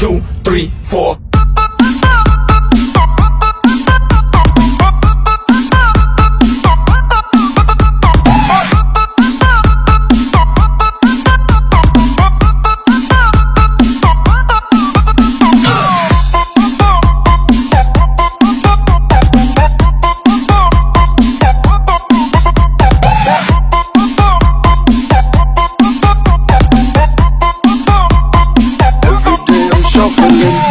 two, three, four. Thank you.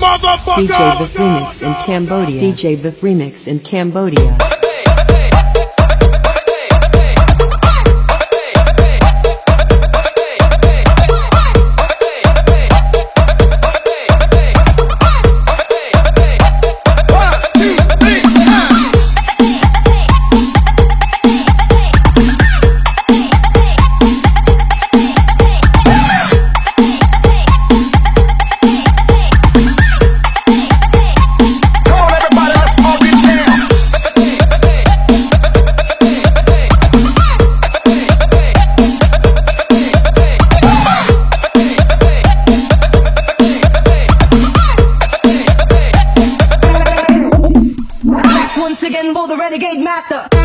Motherfucker! DJ The remix in Cambodia. DJ The Remix in Cambodia. once again, will the renegade master.